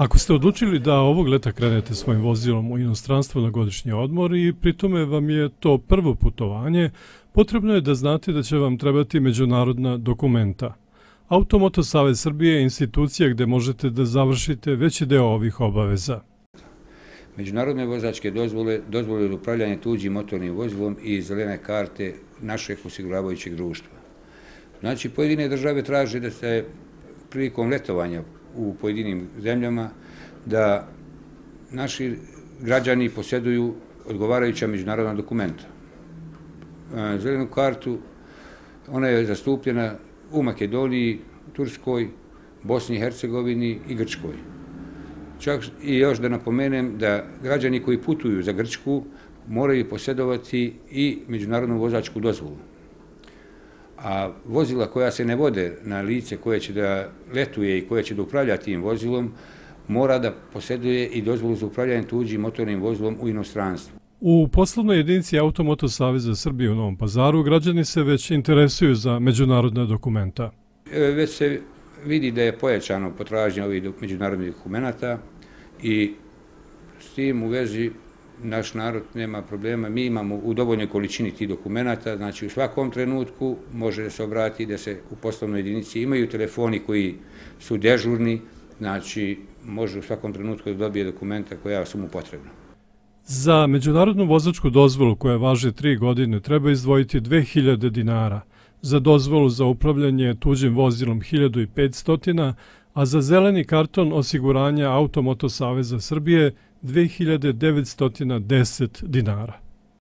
Ako ste odlučili da ovog leta krenete svojim vozilom u inostranstvo na godišnji odmor i pritome vam je to prvo putovanje, potrebno je da znate da će vam trebati međunarodna dokumenta. Automoto Savez Srbije je institucija gde možete da završite veći deo ovih obaveza. Međunarodne vozačke dozvole, dozvole od upravljanja tuđim motornim vozilom i zelene karte našeg osiguravajućeg društva. Znači, pojedine države traže da se prilikom letovanja u pojedinim zemljama da naši građani posjeduju odgovarajuća međunarodna dokumenta. E, zelenu kartu, ona je zastupljena u Makedoniji, Turskoj, Bosni i Hercegovini i Grčkoj. Čak i još da napomenem da građani koji putuju za Grčku moraju posjedovati i međunarodnu vozačku dozvolu a vozila koja se ne vode na lice koje će da letuje i koje će da upravlja tim vozilom, mora da posjeduje i dozvolu za upravljanje tuđim motornim vozilom u inostranstvu. U poslovnoj jedinici Automoto Saveza Srbije u Novom pazaru građani se već interesuju za međunarodne dokumenta. E, već se vidi da je pojačano potražnje ovih međunarodnih dokumenta i s tim u vezi naš narod nema problema, mi imamo u dovoljnoj količini tih dokumenta, znači u svakom trenutku može da se obrati da se u poslovnoj jedinici imaju telefoni koji su dežurni, znači može u svakom trenutku da dobije dokumenta koja su mu potrebna. Za međunarodnu vozačku dozvolu koja važe tri godine treba izdvojiti 2000 dinara, za dozvolu za upravljanje tuđim vozilom 1500, a za zeleni karton osiguranja Automoto Saveza Srbije 2910 dinara.